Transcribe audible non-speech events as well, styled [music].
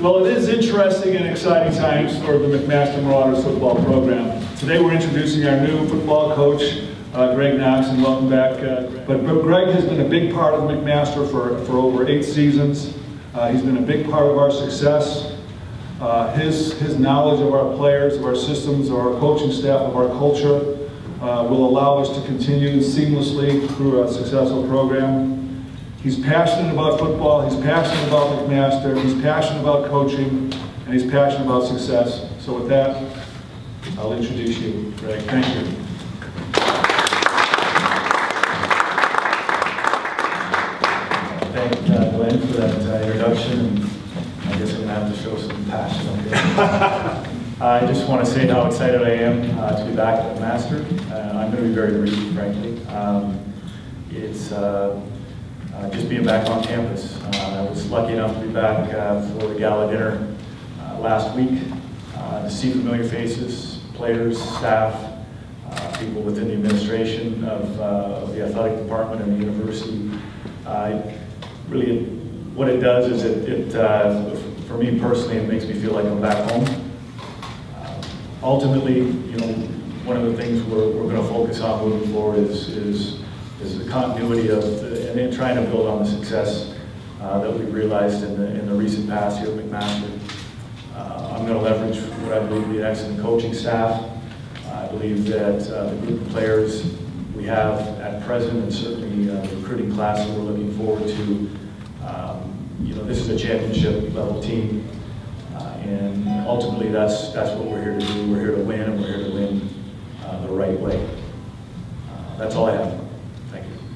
Well, it is interesting and exciting times for the McMaster Marauders football program. Today we're introducing our new football coach, uh, Greg Knox, and welcome back. Uh, but, but Greg has been a big part of McMaster for, for over eight seasons. Uh, he's been a big part of our success. Uh, his, his knowledge of our players, of our systems, of our coaching staff, of our culture uh, will allow us to continue seamlessly through a successful program. He's passionate about football, he's passionate about McMaster, he's passionate about coaching, and he's passionate about success. So with that, I'll introduce you, Greg. Thank you. Thank uh, Glen for that uh, introduction. and I guess I'm going to have to show some passion. [laughs] I just want to say how excited I am uh, to be back at Master. Uh, I'm going to be very brief, frankly. Um, it's uh, just being back on campus. Uh, I was lucky enough to be back uh, for the gala dinner uh, last week uh, to see familiar faces, players, staff, people within the administration of, of the athletic department and the university. Really, what it does is it, it for me personally, it makes me feel like I'm back home. Ultimately, you know, one of the things we're, we're going to focus on moving forward is, is is the continuity of, the, and trying to build on the success uh, that we've realized in the, in the recent past here at McMaster. Uh, I'm going to leverage what I believe to be an excellent coaching staff. I believe that uh, the group of players we have at present, and certainly uh, the recruiting class that we're looking forward to, um, you know, this is a championship level team. Uh, and ultimately, that's, that's what we're here to do. We're here to win, and we're here to win uh, the right way. That's all I have. Thank you.